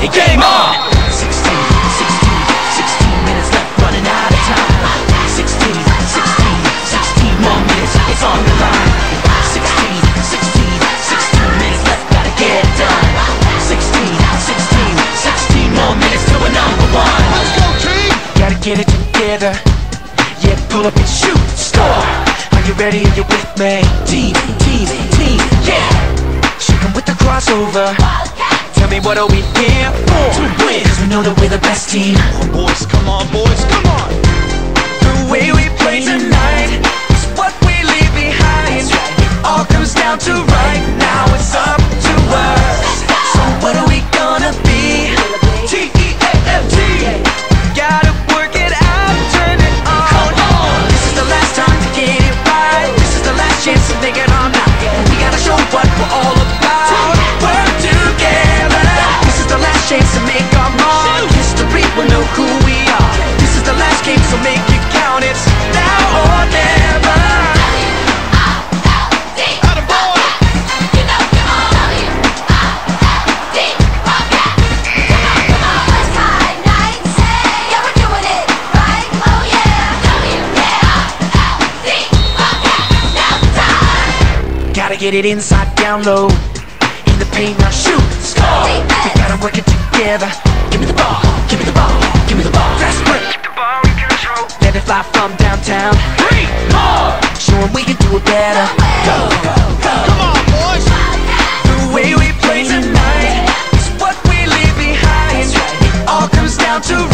ready, game on 16, 16, 16 minutes left running out of time 16, 16, 16 more minutes, it's on the line 16, 16, 16 minutes left, gotta get it done 16, 16, 16 more minutes number one Let's go team! Gotta get it together Yeah, pull up and shoot, Are you ready, are you with me? Team, team, team, yeah Shaking with the crossover me what are we here for? To win Cause we know that we're the best team Boys, come on, boys, come on! The way we play tonight Is what we leave behind It all comes down to right get it inside, down low. In the paint, now shoot, score. We gotta work it together. Give me the ball, give me the ball, give me the ball. Fast break, keep the ball in control. Let it fly from downtown. Three more Show 'em we can do it better. Go, go, go. Come on, boys! The way we play tonight Is what we leave behind. It all comes down to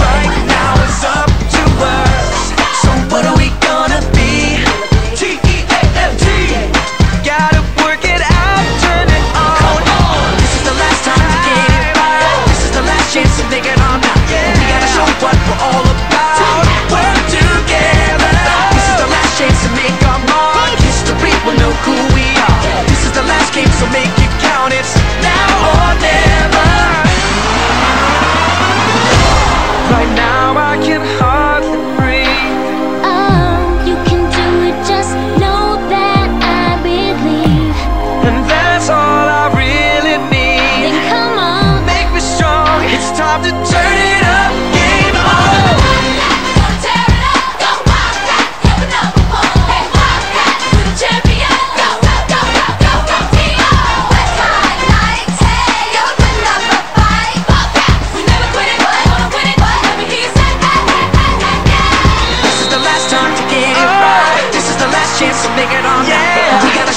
last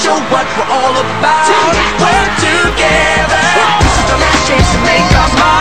show what we're all about. Work together. This is the last chance to make our mark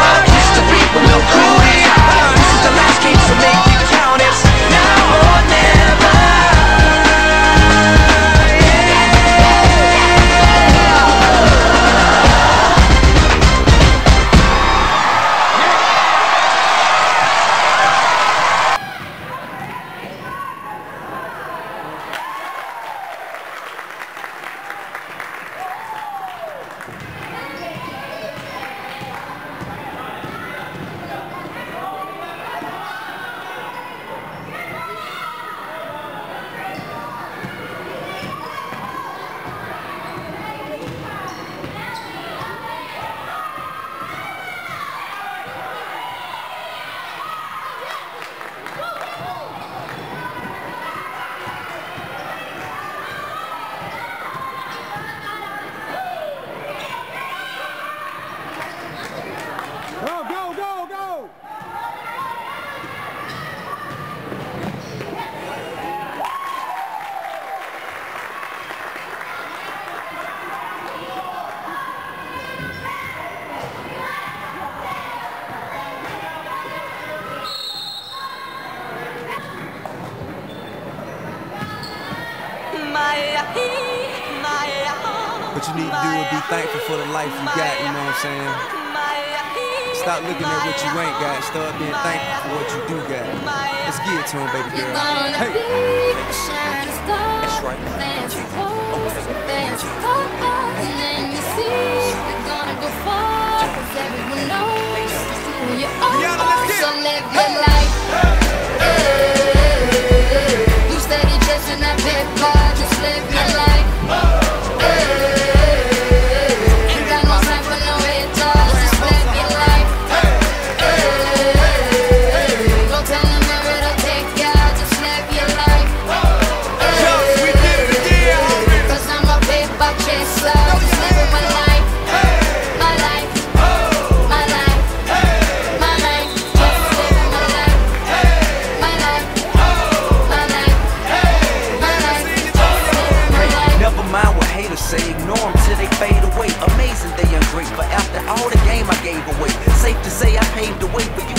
What you need to do is be thankful for the life you got, you know what I'm saying? Stop looking at what you ain't got, start being thankful for what you do got. Let's get it to him, baby girl. Hey, That's right. Gave away. Safe to say I paved the way for you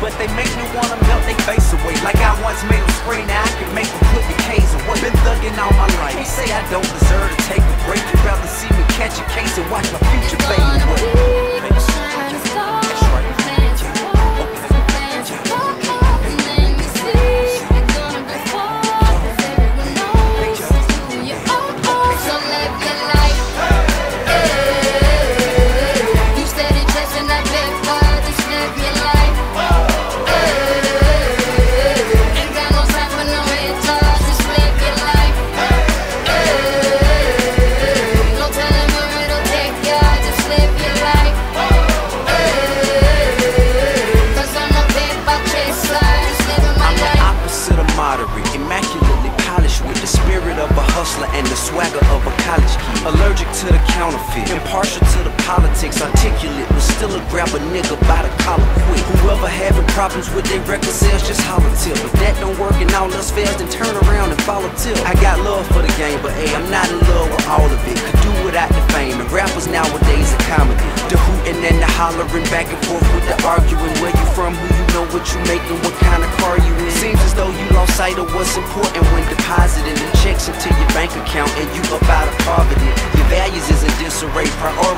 but they make me wanna melt their face away. Like I once made them spray, now I can make them put the K's away. Been thugging all my life. Can't say I don't deserve to take a break. You'd rather see me catch a case and watch my future fade away. Turn around and follow till. I got love for the game, but hey, I'm not in love with all of it. Could do without the fame, and rappers nowadays are comedy. The hooting and the hollering back and forth with the arguing. Where you from, who you know, what you making, what kind of car you in. Seems as though you lost sight of what's important when depositing the checks into your bank account and you up out of poverty. Your values is in disarray. Unhappy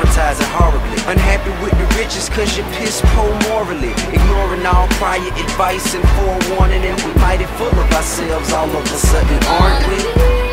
riches cause you're piss poor morally. Ignoring all prior advice and forewarning and we mighty full of ourselves all of a sudden, aren't we?